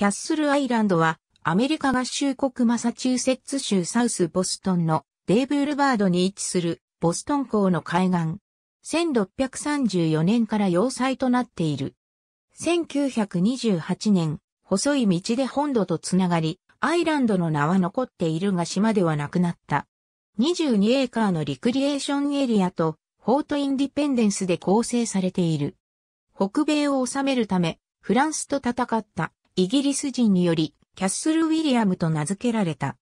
キャッスルアイランドはアメリカ合衆国マサチューセッツ州サウスボストンのデーブルバードに位置するボストン港の海岸。1634年から要塞となっている。1928年、細い道で本土とつながり、アイランドの名は残っているが島ではなくなった。22エーカーのリクリエーションエリアとフォートインディペンデンスで構成されている。北米を治めるため、フランスと戦ったイギリス人により、キャッスル・ウィリアムと名付けられた。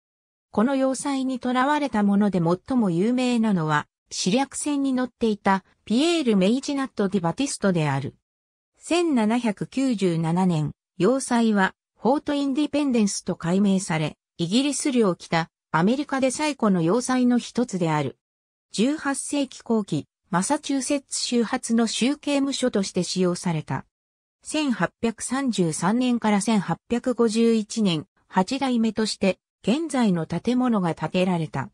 この要塞に囚われたもので最も有名なのは、試略船に乗っていたピエール・メイジナット・ディ・バティストである。1797年、要塞はフォート・インディペンデンスと改名され、イギリス領を着たアメリカで最古の要塞の一つである。18世紀後期、マサチューセッツ州初の州刑務所として使用された。1833年から1851年、8代目として現在の建物が建てられた。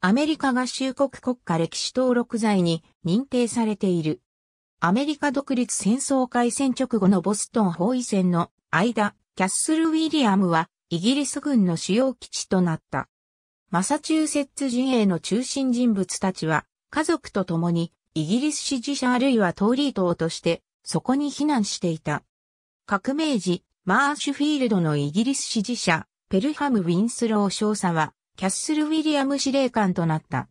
アメリカ合衆国国家歴史登録財に認定されている。アメリカ独立戦争開戦直後のボストン包囲戦の間、キャッスル・ウィリアムはイギリス軍の主要基地となった。マサチューセッツ陣営の中心人物たちは家族と共にイギリス支持者あるいはトーリー党としてそこに避難していた。革命時、マーシュフィールドのイギリス支持者、ペルハム・ウィンスロー少佐は、キャッスル・ウィリアム司令官となった。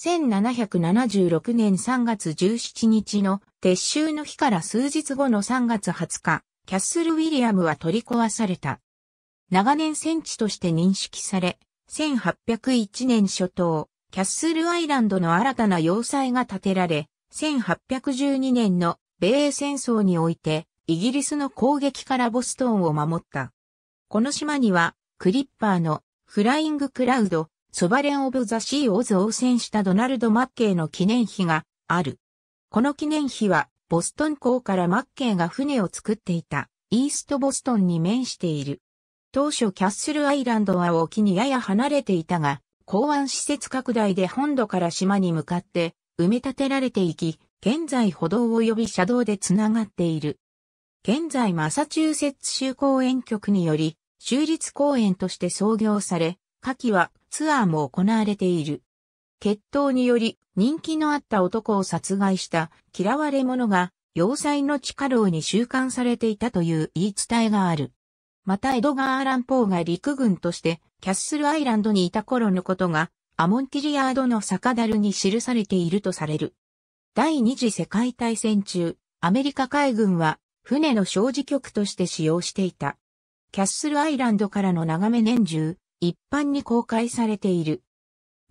1776年3月17日の撤収の日から数日後の3月20日、キャッスル・ウィリアムは取り壊された。長年戦地として認識され、1801年初頭、キャッスルアイランドの新たな要塞が建てられ、1812年の米英戦争において、イギリスの攻撃からボストンを守った。この島には、クリッパーのフライングクラウド、ソバレンオブザシーを造船したドナルド・マッケイの記念碑がある。この記念碑は、ボストン港からマッケイが船を作っていた、イーストボストンに面している。当初キャッスルアイランドは沖にやや離れていたが、港湾施設拡大で本土から島に向かって埋め立てられていき、現在歩道及び車道でつながっている。現在マサチューセッツ州公園局により、州立公園として創業され、夏季はツアーも行われている。決闘により人気のあった男を殺害した嫌われ者が要塞の地下牢に収監されていたという言い伝えがある。またエドガー・アラン・ポーが陸軍としてキャッスルアイランドにいた頃のことがアモンティリアードの酒樽に記されているとされる。第二次世界大戦中、アメリカ海軍は船の小事局として使用していた。キャッスルアイランドからの眺め年中、一般に公開されている。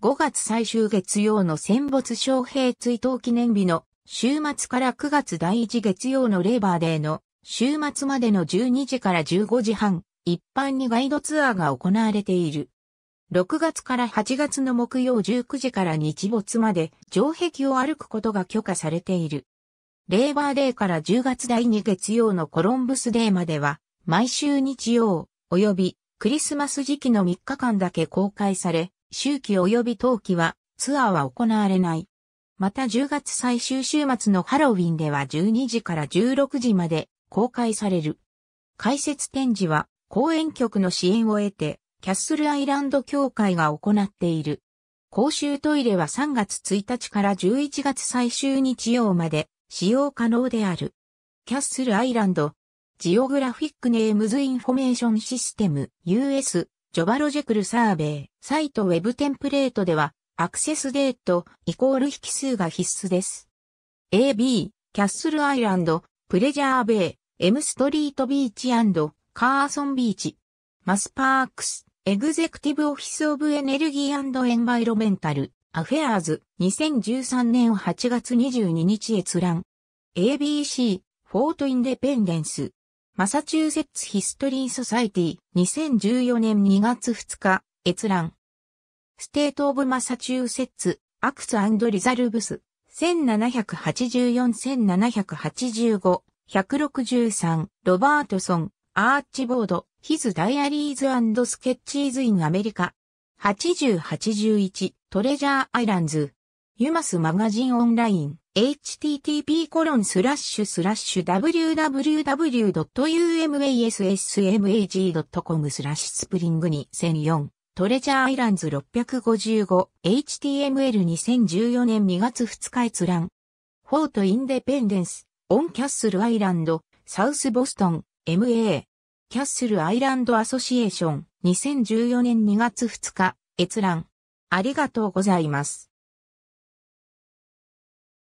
5月最終月曜の戦没将兵追悼記念日の週末から9月第1月曜のレーバーデーの週末までの12時から15時半、一般にガイドツアーが行われている。6月から8月の木曜19時から日没まで城壁を歩くことが許可されている。レーバーデーから10月第2月曜のコロンブスデーまでは、毎週日曜、及びクリスマス時期の3日間だけ公開され、周期及び冬季はツアーは行われない。また10月最終週末のハロウィンでは12時から16時まで公開される。解説展示は公園局の支援を得て、キャッスルアイランド協会が行っている。公衆トイレは3月1日から11月最終日曜まで使用可能である。キャッスルアイランド、ジオグラフィックネームズインフォメーションシステム US ジョバロジェクルサーベイサイトウェブテンプレートでは accessdate イコール引数が必須です。AB Castle Island Pleasure Bay M Street Beach Carson Beach Mass Parks Executive Office of Energy Environmental Affairs、2013年8月22日閲覧。ABC、 Fort Independence。Massachusetts History Society、2014年2月2日、閲覧。State of Massachusetts、Acts Resolves、1784-1785、163、 Robertson、Archibald、His Diaries Sketches in America。80-81トレジャーアイランズ。ユマスマガジンオンライン、http コロンスラッシュスラッシュ www.umassmag.com slash spring 2004トレジャーアイランズ655 HTML2014 年2月2日閲覧フォートインデペンデンスオンキャッスルアイランドサウスボストン MA キャッスルアイランドアソシエーション2014年2月2日閲覧ありがとうございます。